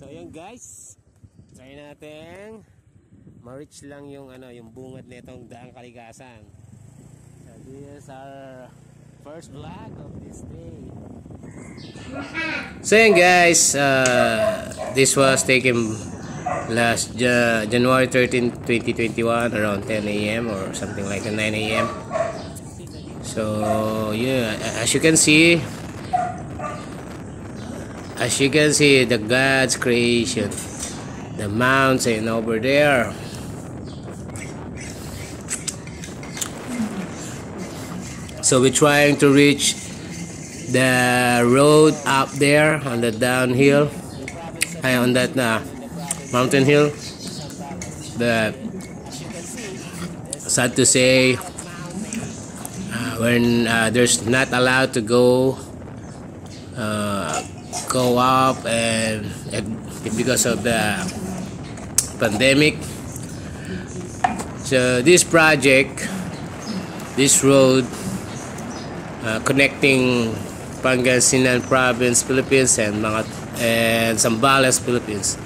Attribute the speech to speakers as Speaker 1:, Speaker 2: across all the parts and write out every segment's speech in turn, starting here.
Speaker 1: So ayan guys, try natin ma-reach lang yung ano, yung bungad nitong daang kalikasan. So this is our first vlog of this day. So ayan guys, uh, this was taken last Ja- January 13, 2021 around 10 a.m. or something like 9 a.m. So yeah, as you can see, as you can see, the God's creation, the mountain over there. So we're trying to reach the road up there on the downhill, ay, on that uh, mountain hill. But sad to say, uh, when uh, there's not allowed to go uh, go up and, and because of the pandemic. So this project this road uh, connecting Pangasinan province Philippines and mga and Zambales Philippines.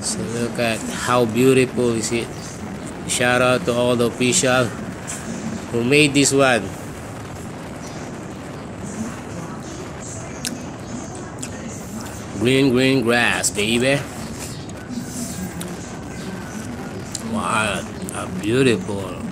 Speaker 1: So look at how beautiful is it. Shout out to all the official who made this one green green grass baby. Wow uh, beautiful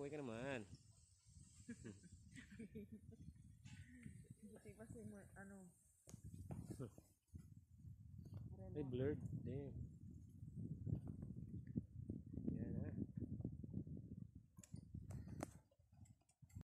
Speaker 1: Kumain ka naman. Buti pa si ano.
Speaker 2: Ay, blurred. Damn.